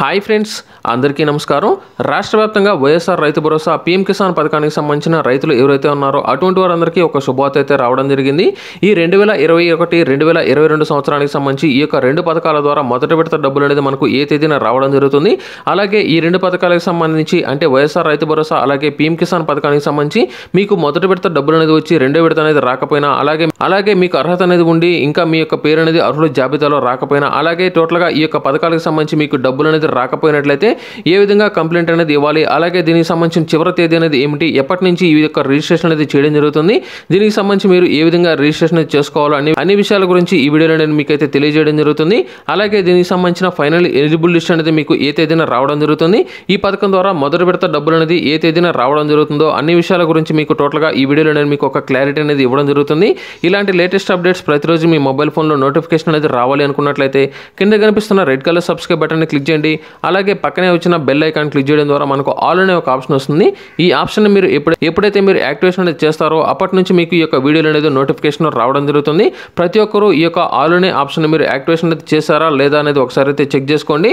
Hi friends అందరికీ నమస్కారం. రాష్ట్ర వ్యాప్తంగా వైఎస్ఆర్ రైతు భరోసా పీఎం కిసాన్ పథకానికి సంబంధించిన రైతులు ఎవరైతే ఉన్నారో అటువంటి వారందరికీ ఒక శుభవార్త అయితే రావడం జరిగింది. ఈ రెండు వేల ఇరవై ఒకటి రెండు వేల ఇరవై రెండు సంవత్సరానికి సంబంధించి ఈ యొక్క రెండు పథకాల ద్వారా మొదటి విడత డబ్బులు అనేది మనకు ఏ తేదీన రావడం జరుగుతుంది. అలాగే ఈ రెండు పథకాలకు సంబంధించి అంటే వైఎస్ఆర్ రైతు భరోసా అలాగే పీఎం కిసాన్ పథకానికి సంబంధించి మీకు మొదటి విడత డబ్బులు అనేది వచ్చి రెండో విడత అనేది రాకపోయినా అలాగే అలాగే మీకు అర్హత అనేది ఉండి ఇంకా మీ యొక్క పేరు అనేది అర్హుల జాబితాలో రాకపోయినా అలాగే టోటల్గా ఈ యొక్క పథకాలకు సంబంధించి మీకు డబ్బులు అనేది రాకపోయినట్లయితే ఏ విధంగా కంప్లైంట్ అనేది ఇవ్వాలి? అలాగే దీనికి సంబంధించిన చివరి తేదీ అనేది ఏమిటి? ఎప్పటి నుంచి ఈ యొక్క రిజిస్ట్రేషన్ అనేది చేయడం జరుగుతుంది? దీనికి సంబంధించి మీరు ఏ విధంగా రిజిస్ట్రేషన్ చేసుకోవాలో అన్ని అన్ని విషయాల గురించి ఈ వీడియోలో నేను మీకు అయితే తెలియజేయడం జరుగుతుంది. అలాగే దీనికి సంబంధించిన ఫైనల్ ఎలిజిబుల్ లిస్ట్ అనేది మీకు ఏ తేదీన రావడం జరుగుతుంది? ఈ పథకం ద్వారా మొదటి విడత డబ్బులు అనేది ఏ తేదీన రావడం జరుగుతుందో అన్ని విషయాల గురించి మీకు టోటల్గా ఈ వీడియోలో నేను మీకు ఒక క్లారిటీ అనేది ఇవ్వడం జరుగుతుంది. ఇలాంటి లేటెస్ట్ అప్డేట్స్ ప్రతిరోజు మీ మొబైల్ ఫోన్లో నోటిఫికేషన్ అనేది రావాలి అనుకున్నట్లయితే కింద కనిపిస్తున్న రెడ్ కలర్ సబ్స్క్రైబ్ బటన్ని క్లిక్ చేయండి. అలాగే పక్కనే వచ్చిన బెల్ ఐకాన్ క్లిక్ చేయడం ద్వారా మనకు ఆల్ అనే ఒక ఆప్షన్ వస్తుంది. ఈ ఆప్షన్ మీరు ఎప్పుడు ఎప్పుడైతే మీరు యాక్టివేషన్ అనేది చేస్తారో అప్పటి నుంచి మీకు ఈ యొక్క వీడియోలు అనేది నోటిఫికేషన్ రావడం జరుగుతుంది. ప్రతి ఒక్కరూ ఈ యొక్క ఆల్ అనే ఆప్షన్ మీరు యాక్టివేషన్ అనేది చేశారా లేదా అనేది ఒకసారి అయితే చెక్ చేసుకోండి.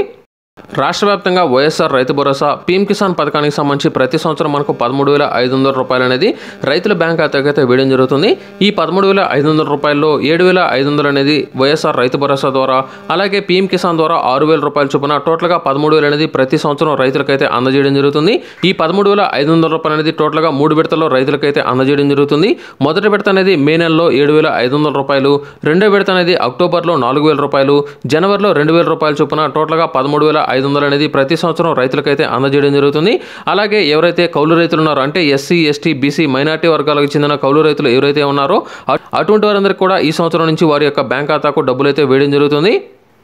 రాష్ట్ర వ్యాప్తంగా వైఎస్ఆర్ రైతు భరోసా పీఎం కిసాన్ పథకానికి సంబంధించి ప్రతి సంవత్సరం మనకు పదమూడు వేల ఐదు వందల రూపాయలు అనేది రైతుల బ్యాంక్ ఖాతాకి అయితే వేయడం జరుగుతుంది. ఈ పదమూడు వేల ఐదు వందల రూపాయల్లో ఏడు వేల ఐదు వందలు అనేది వైఎస్ఆర్ రైతు భరోసా ద్వారా అలాగే పీఎం కిసాన్ ద్వారా ఆరు వేల రూపాయల చొప్పున టోటల్గా పదమూడు వేలు అనేది ప్రతి సంవత్సరం రైతులకైతే అందజేయడం జరుగుతుంది. ఈ పదమూడు వేల ఐదు వందల రూపాయలు అనేది టోటల్గా మూడు విడతల్లో రైతులకైతే అందజేయడం జరుగుతుంది. మొదటి విడత అనేది మే నెలలో ఏడు వేల ఐదు వందల రూపాయలు రెండో విడత అనేది అక్టోబర్లో నాలుగు వేల రూపాయలు జనవరిలో రెండు వేల రూపాయల చొప్పున టోటల్గా పదమూడు వేల ఐదు వందలు అనేది ప్రతి సంవత్సరం రైతులకైతే అందజేయడం జరుగుతుంది. అలాగే ఎవరైతే కౌలు రైతులు ఉన్నారో అంటే ఎస్సీ ఎస్టీ బీసీ మైనార్టీ వర్గాలకు చెందిన కౌలు రైతులు ఎవరైతే ఉన్నారో అటువంటి వారందరికీ కూడా ఈ సంవత్సరం నుంచి వారి యొక్క బ్యాంక్ ఖాతాకు డబ్బులు అయితే వేయడం జరుగుతుంది.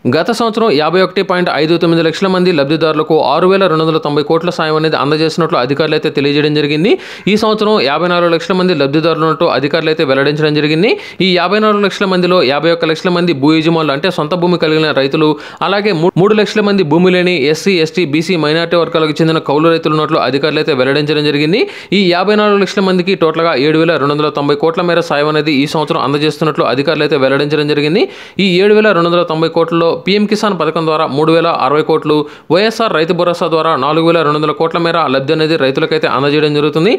గత సంవత్సరం యాభై ఒకటి పాయింట్ ఐదు తొమ్మిది లక్షల మంది లబ్ధిదారులకు ఆరు వేల రెండు వందల తొంభై కోట్ల సాయం అనేది అందజేసినట్లు అధికారులు అయితే తెలియజేయడం జరిగింది. ఈ సంవత్సరం యాభై నాలుగు లక్షల మంది లబ్ధిదారులు ఉన్నట్టు అధికారులు అయితే వెల్లడించడం జరిగింది. ఈ యాభై నాలుగు లక్షల మందిలో యాభై ఒక్క లక్షల మంది భూ యజమానులు అంటే సొంత భూమి కలిగిన రైతులు అలాగే మూడు లక్షల మంది భూమి లేని ఎస్సీ ఎస్టీ బీసీ మైనార్టీ వర్గాలకు చెందిన కౌలు రైతులు ఉన్నట్లు అధికారులు అయితే వెల్లడించడం జరిగింది. ఈ యాభై నాలుగు లక్షల మందికి టోటల్గా ఏడు వేల రెండు వందల తొంభై కోట్ల మేర సాయం అనేది ఈ సంవత్సరం అందజేస్తున్నట్లు అధికారులు అయితే వెల్లడించడం జరిగింది. ఈ ఏడు వేల రెండు వందల తొంభై కోట్లలో పీఎం కిసాన్ పథకం ద్వారా మూడు వేల అరవై కోట్లు వైఎస్ఆర్ రైతు భరోసా ద్వారా నాలుగు వేల రెండు వందల కోట్ల మేర లబ్ధి అనేది రైతులకైతే అందజేయడం జరుగుతుంది.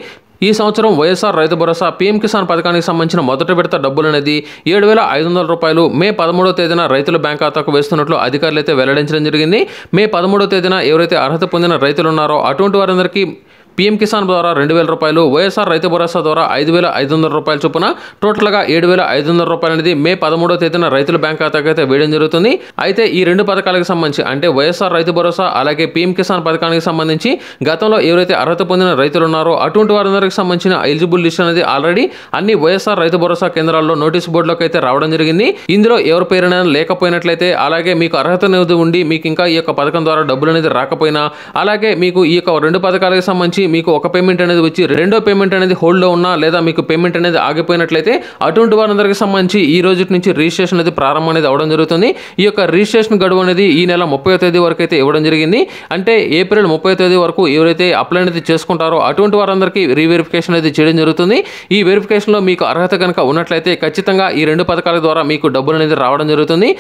ఈ సంవత్సరం వైఎస్ఆర్ రైతు భరోసా పీఎం కిసాన్ పథకానికి సంబంధించిన మొదటి విడత డబ్బులు అనేది ఏడు వేల ఐదు వందల రూపాయలు మే పదమూడో తేదీన రైతుల బ్యాంక్ ఖాతాకు వేస్తున్నట్లు అధికారులు అయితే వెల్లడించడం జరిగింది. మే పదమూడో తేదీన ఎవరైతే అర్హత పొందిన రైతులు ఉన్నారో అటువంటి వారందరికీ పీఎం కిసాన్ ద్వారా రెండు వేల రూపాయలు వైఎస్ఆర్ రైతు భరోసా ద్వారా ఐదు వేల ఐదు వందల రూపాయల చొప్పున టోటల్గా ఏడు వేల ఐదు వందల రూపాయలు అనేది మే పదమూడో తేదీన రైతుల బ్యాంక్ ఖాతాకి అయితే వేయడం జరుగుతుంది. అయితే ఈ రెండు పథకాలకు సంబంధించి అంటే వైఎస్ఆర్ రైతు భరోసా అలాగే పీఎం కిసాన్ పథకానికి సంబంధించి గతంలో ఎవరైతే అర్హత పొందిన రైతులు ఉన్నారో అటువంటి వారందరికి సంబంధించిన ఎలిజిబుల్ లిస్ట్ అనేది ఆల్రెడీ అన్ని వైఎస్ఆర్ రైతు భరోసా కేంద్రాల్లో నోటీస్ బోర్డులోకి అయితే రావడం జరిగింది. ఇందులో ఎవరి పేరున లేకపోయినట్లయితే అలాగే మీకు అర్హత అనేది ఉండి మీకు ఇంకా ఈ యొక్క పథకం ద్వారా డబ్బులు అనేది రాకపోయినా అలాగే మీకు ఈ యొక్క రెండు పథకాలకు సంబంధించి మీకు ఒక పేమెంట్ అనేది వచ్చి రెండో పేమెంట్ అనేది హోల్డ్లో ఉన్నా లేదా మీకు పేమెంట్ అనేది ఆగిపోయినట్లయితే అటువంటి వారందరికీ సంబంధించి ఈ రోజు నుంచి రిజిస్ట్రేషన్ అనేది ప్రారంభం అనేది అవడం జరుగుతుంది. ఈ యొక్క రిజిస్ట్రేషన్ గడువు అనేది ఈ నెల ముప్పై తేదీ వరకు అయితే ఇవ్వడం జరిగింది. అంటే ఏప్రిల్ ముప్పై తేదీ వరకు ఎవరైతే అప్లై అనేది చేసుకుంటారో అటువంటి వారందరికీ రీవెరిఫికేషన్ అనేది చేయడం జరుగుతుంది. ఈ వెరిఫికేషన్లో మీకు అర్హత కనుక ఉన్నట్లయితే ఖచ్చితంగా ఈ రెండు పథకాల ద్వారా మీకు డబ్బులు అనేది రావడం జరుగుతుంది.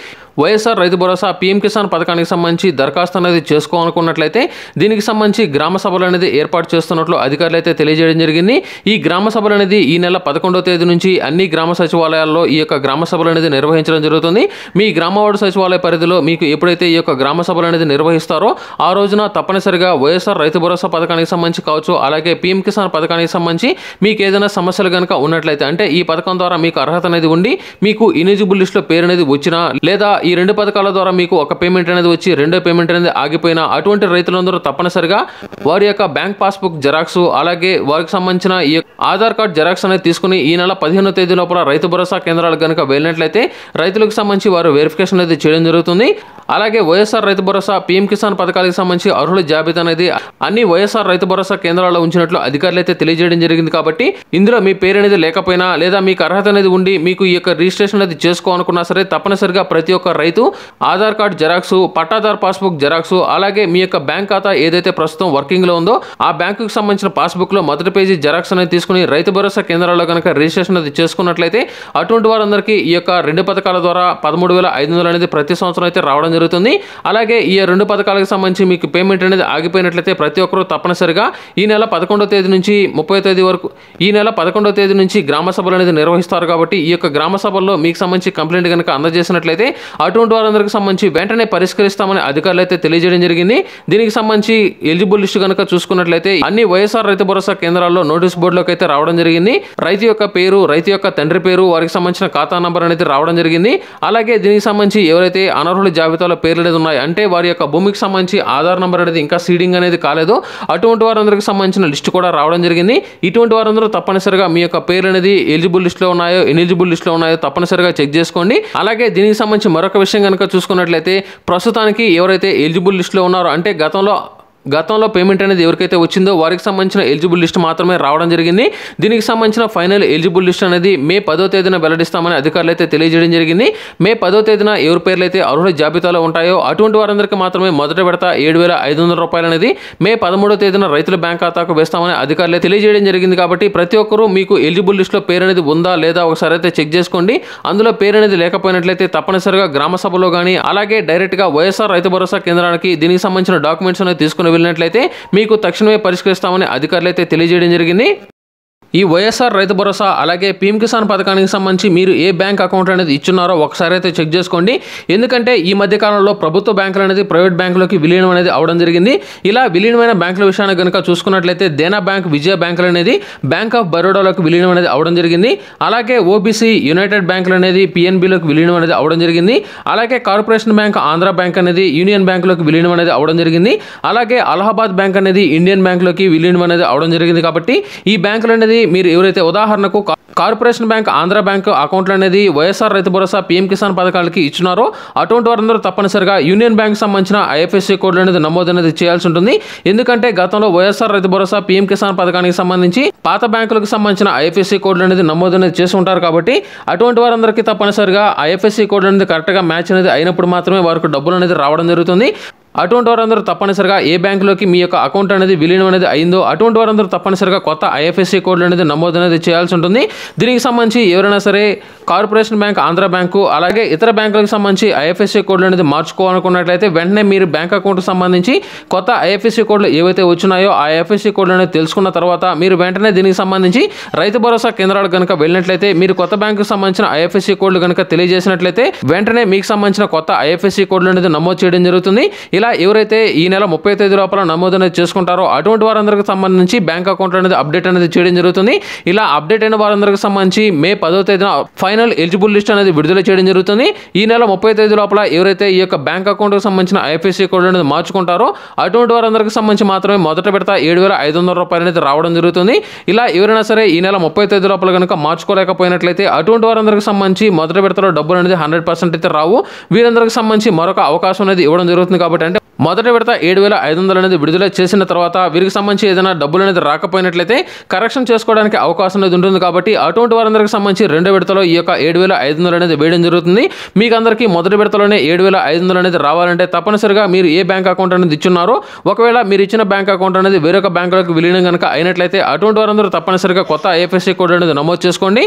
వైఎస్ఆర్ రైతు భరోసా పీఎం కిసాన్ పథకానికి సంబంధించి దరఖాస్తు అనేది చేసుకోవాలనుకున్నట్లయితే దీనికి సంబంధించి గ్రామ సభలు అనేది ఏర్పాటు చేస్తున్నట్లు అధికారులు అయితే తెలియజేయడం జరిగింది. ఈ గ్రామ సభలు అనేది ఈ నెల పదకొండవ తేదీ నుంచి అన్ని గ్రామ సచివాలయాల్లో ఈ యొక్క గ్రామ సభలు అనేది నిర్వహించడం జరుగుతుంది. మీ గ్రామ వార్డు సచివాలయ పరిధిలో మీకు ఎప్పుడైతే ఈ యొక్క గ్రామ సభలు అనేది నిర్వహిస్తారో ఆ రోజున తప్పనిసరిగా వైఎస్ఆర్ రైతు భరోసా పథకానికి సంబంధించి కావచ్చు అలాగే పీఎం కిసాన్ పథకానికి సంబంధించి మీకు ఏదైనా సమస్యలు కనుక ఉన్నట్లయితే అంటే ఈ పథకం ద్వారా మీకు అర్హత అనేది ఉండి మీకు ఇనిజిబుల్ లిస్ట్లో పేరు అనేది వచ్చినా లేదా ఈ రెండు పథకాల ద్వారా మీకు ఒక పేమెంట్ అనేది వచ్చి రెండో పేమెంట్ అనేది ఆగిపోయినా అటువంటి రైతులందరూ తప్పనిసరిగా వారి యొక్క బ్యాంక్ పాస్ పాస్బుక్ జెరాక్స్ అలాగే వారికి సంబంధించిన ఈ ఆధార్ కార్డ్ జెరాక్స్ అనేది తీసుకుని ఈ నెల పదిహేనో తేదీ లోపల రైతు భరోసా కేంద్రాలకు కనుక వెళ్ళినట్లయితే రైతులకు సంబంధించి వారు వెరిఫికేషన్ అనేది చేయడం జరుగుతుంది. అలాగే వైఎస్ఆర్ రైతు భరోసా పీఎం కిసాన్ పథకాలకు సంబంధించి అర్హుల జాబితా అనేది అన్ని వైఎస్ఆర్ రైతు భరోసా కేంద్రాల్లో ఉంచినట్లు అధికారులు అయితే తెలియజేయడం జరిగింది కాబట్టి ఇందులో మీ పేరు అనేది లేకపోయినా లేదా మీకు అర్హత అనేది ఉండి మీకు ఈ యొక్క రిజిస్ట్రేషన్ అనేది చేసుకోవాలనుకున్నా సరే తప్పనిసరిగా ప్రతి ఒక్క రైతు ఆధార్ కార్డు జెరాక్స్ పట్టాదార్ పాస్బుక్ జెరాక్స్ అలాగే మీ యొక్క బ్యాంక్ ఖాతా ఏదైతే ప్రస్తుతం వర్కింగ్లో ఉందో ఆ బ్యాంకుకు సంబంధించిన పాస్బుక్లో మొదటి పేజీ జెరాక్స్ అనేది తీసుకుని రైతు భరోసా కేంద్రాల్లో కనుక రిజిస్ట్రేషన్ అది చేసుకున్నట్లయితే అటువంటి వారందరికీ ఈ యొక్క రెండు పథకాల ద్వారా పదమూడు వేల ఐదు వందలు అనేది ప్రతి సంవత్సరం అయితే రావడం జరుగుతుంది. అలాగే ఈ రెండు పథకాలకు సంబంధించి మీకు పేమెంట్ అనేది ఆగిపోయినట్లయితే ప్రతి ఒక్కరూ తప్పనిసరిగా ఈ నెల పదకొండో తేదీ నుంచి ముప్పై తేదీ వరకు ఈ నెల పదకొండో తేదీ నుంచి గ్రామ సభలు అనేది నిర్వహిస్తారు కాబట్టి ఈ యొక్క గ్రామ సభల్లో మీకు సంబంధించి కంప్లైంట్ కనుక అందజేసినట్లయితే అటువంటి వారందరికి సంబంధించి వెంటనే పరిష్కరిస్తామని అధికారులు అయితే తెలియజేయడం జరిగింది. దీనికి సంబంధించి ఎలిజిబుల్ లిస్టు కనుక చూసుకున్నట్లయితే అన్ని వైఎస్ఆర్ రైతు భరోసా కేంద్రాల్లో నోటీస్ బోర్డులోకి అయితే రావడం జరిగింది. రైతు యొక్క పేరు రైతు యొక్క తండ్రి పేరు వారికి సంబంధించిన ఖాతా నంబర్ అనేది రావడం జరిగింది. అలాగే దీనికి సంబంధించి ఎవరైతే అనర్హుల జాబితాలో పేర్లు అనేది ఉన్నాయి. అంటే వారి యొక్క భూమికి సంబంధించి ఆధార్ నెంబర్ అనేది ఇంకా సీడింగ్ అనేది కాలేదు. అటువంటి వారందరికి సంబంధించిన లిస్ట్ కూడా రావడం జరిగింది. ఇటువంటి వారందరూ తప్పనిసరిగా మీ యొక్క పేరు అనేది ఎలిజిబుల్ లిస్ట్లో ఉన్నాయో ఎలిజిబుల్ లిస్ట్లో ఉన్నాయో తప్పనిసరిగా చెక్ చేసుకోండి. అలాగే దీనికి సంబంధించి మరొక విషయం కనుక చూసుకున్నట్లయితే ప్రస్తుతానికి ఎవరైతే ఎలిజిబుల్ లిస్ట్లో ఉన్నారో అంటే గతంలో గతంలో పేమెంట్ అనేది ఎవరికైతే వచ్చిందో వారికి సంబంధించిన ఎలిజిబుల్ లిస్ట్ మాత్రమే రావడం జరిగింది. దీనికి సంబంధించిన ఫైనల్ ఎలిజిబుల్ లిస్ట్ అనేది మే పదో తేదీన వెల్లడిస్తామని అధికారులు అయితే తెలియజేయడం జరిగింది. మే పదో తేదీన ఎవరి పేర్లు అయితే అర్హుల జాబితాలో ఉంటాయో అటువంటి వారందరికీ మాత్రమే మొదట విడత ఏడు వేల ఐదు వందల రూపాయలు అనేది మే పదమూడో తేదీన రైతుల బ్యాంక్ ఖాతాకు వేస్తామని అధికారులు తెలియజేయడం జరిగింది కాబట్టి ప్రతి ఒక్కరూ మీకు ఎలిజిబుల్ లిస్ట్లో పేరు అనేది ఉందా లేదా ఒకసారి అయితే చెక్ చేసుకోండి. అందులో పేరు అనేది లేకపోయినట్లయితే తప్పనిసరిగా గ్రామ సభలో కానీ అలాగే డైరెక్ట్గా వైఎస్ఆర్ రైతు భరోసా కేంద్రానికి దీనికి సంబంధించిన డాక్యుమెంట్స్ అనేది తీసుకుని వెళ్ళినట్లయితే మీకు తక్షణమే పరిష్కరిస్తామని అధికారులు అయితే తెలియజేయడం జరిగింది. ఈ వైఎస్ఆర్ రైతు భరోసా అలాగే పీఎం కిసాన్ పథకానికి సంబంధించి మీరు ఏ బ్యాంక్ అకౌంట్ అనేది ఇచ్చున్నారో ఒకసారి అయితే చెక్ చేసుకోండి. ఎందుకంటే ఈ మధ్య కాలంలో ప్రభుత్వ బ్యాంకులు అనేది ప్రైవేట్ బ్యాంకులోకి విలీనం అనేది అవడం జరిగింది. ఇలా విలీనమైన బ్యాంకుల విషయాన్ని కనుక చూసుకున్నట్లయితే దేనా బ్యాంక్ విజయ బ్యాంకులు అనేది బ్యాంక్ ఆఫ్ బరోడాలోకి విలీనం అనేది అవడం జరిగింది. అలాగే ఓబీసీ యునైటెడ్ బ్యాంకులు అనేది పిఎన్బిలోకి విలీనం అనేది అవడం జరిగింది. అలాగే కార్పొరేషన్ బ్యాంక్ ఆంధ్ర బ్యాంక్ అనేది యూనియన్ బ్యాంకులోకి విలీనం అనేది అవడం జరిగింది. అలాగే అలహాబాద్ బ్యాంక్ అనేది ఇండియన్ బ్యాంకులోకి విలీనం అనేది అవడం జరిగింది కాబట్టి ఈ బ్యాంకులు అనేది మీరు ఎవరైతే ఉదాహరణకు కార్పొరేషన్ బ్యాంక్ ఆంధ్ర బ్యాంక్ అకౌంట్లు అనేది వైఎస్ఆర్ రైతు భరోసా పీఎం కిసాన్ పథకాలకి ఇచ్చినారో అటువంటి వారందరూ తప్పనిసరిగా యూనియన్ బ్యాంక్ సంబంధించిన ఐఎఫ్ఎస్సి కోడ్లు అనేది నమోదు అనేది చేయాల్సి ఉంటుంది. ఎందుకంటే గతంలో వైఎస్ఆర్ రైతు భరోసా పీఎం కిసాన్ పథకానికి సంబంధించి పాత బ్యాంకులకు సంబంధించిన ఐఎఫ్ఎస్సి కోడ్లు అనేది నమోదు అనేది చేసి ఉంటారు కాబట్టి అటువంటి వారందరికీ తప్పనిసరిగా ఐఎఫ్ఎస్సి కోడ్ అనేది కరెక్ట్గా మ్యాచ్ అనేది అయినప్పుడు మాత్రమే వారికి డబ్బులు అనేది రావడం జరుగుతుంది. అటువంటి వారందరూ తప్పనిసరిగా ఏ బ్యాంకులోకి మీ యొక్క అకౌంట్ అనేది విలీనం అనేది అయిందో అటువంటి వారందరూ తప్పనిసరిగా కొత్త ఐఎఫ్ఎస్సి కోడ్లు అనేది నమోదు అనేది చేయాల్సి ఉంటుంది. దీనికి సంబంధించి ఎవరైనా సరే కార్పొరేషన్ బ్యాంక్ ఆంధ్ర బ్యాంకు అలాగే ఇతర బ్యాంకులకు సంబంధించి ఐఎఫ్ఎస్సి కోడ్లు అనేది మార్చుకోవాలనుకున్నట్లయితే వెంటనే మీరు బ్యాంక్ అకౌంట్కి సంబంధించి కొత్త ఐఎఫ్ఎస్సి కోడ్లు ఏవైతే వచ్చినాయో ఆ ఐఎఫ్ఎస్సి కోడ్లు అనేది తెలుసుకున్న తర్వాత మీరు వెంటనే దీనికి సంబంధించి రైతు భరోసా కేంద్రాలకు కనుక వెళ్ళినట్లయితే మీరు కొత్త బ్యాంకుకు సంబంధించిన ఐఎఫ్ఎస్సి కోడ్లు కనుక తెలియజేసినట్లయితే వెంటనే మీకు సంబంధించిన కొత్త ఐఎఫ్ఎస్సి కోడ్లు అనేది నమోదు చేయడం జరుగుతుంది. ఇలా ఎవరైతే ఈ నెల ముప్పై తేదీ లోపల నమోదు అనేది చేసుకుంటారో అటువంటి వారందరికి సంబంధించి బ్యాంక్ అకౌంట్ అనేది అప్డేట్ అనేది చేయడం జరుగుతుంది. ఇలా అప్డేట్ అయిన వారందరికి సంబంధించి మే పదో తేదీన ఫైనల్ ఎలిజిబుల్ లిస్ట్ అనేది విడుదల చేయడం జరుగుతుంది. ఈ నెల ముప్పై తేదీ లోపల ఎవరైతే ఈ యొక్క బ్యాంక్ అకౌంట్కి సంబంధించిన ఐఎఫ్ఎస్సి కోడ్ అనేది మార్చుకుంటారో అటువంటి వారందరికి సంబంధించి మాత్రమే మొదట పెడతా ఏడు వేల ఐదు వందల రూపాయలు అనేది రావడం జరుగుతుంది. ఇలా ఎవరైనా సరే ఈ నెల ముప్పై తేదీ లోపల కనుక మార్చుకోలేకపోయినట్లయితే అటువంటి వారందరికి సంబంధించి మొదట పెడతలో డబ్బులు అనేది హండ్రెడ్ పర్సెంట్ అయితే రావు. వీరందరికి సంబంధించి మరొక అవకాశం అనేది ఇవ్వడం జరుగుతుంది కాబట్టి అంటే మొదటి విడత ఏడు వేల ఐదు వందలు అనేది విడుదల చేసిన తర్వాత వీరికి సంబంధించి ఏదైనా డబ్బులు అనేది రాకపోయినట్లయితే కరెక్షన్ చేసుకోవడానికి అవకాశం అనేది ఉంటుంది కాబట్టి అటువంటి వారందరికి సంబంధించి రెండో విడతలో ఈ యొక్క ఏడు వేల ఐదు వందలు అనేది వేయడం జరుగుతుంది. మీకు అందరికీ మొదటి విడతలోనే ఏడు వేల ఐదు వందలు అనేది రావాలంటే తప్పనిసరిగా మీరు ఏ బ్యాంక్ అకౌంట్ అనేది ఇచ్చున్నారో ఒకవేళ మీరు ఇచ్చిన బ్యాంక్ అకౌంట్ అనేది వేరొక బ్యాంకులకు విలీనం కనుక అయినట్లయితే అటువంటి వారందరూ తప్పనిసరిగా కొత్త ఐఎఫ్ఎస్సి కోడ్ అనేది నమోదు చేసుకోండి.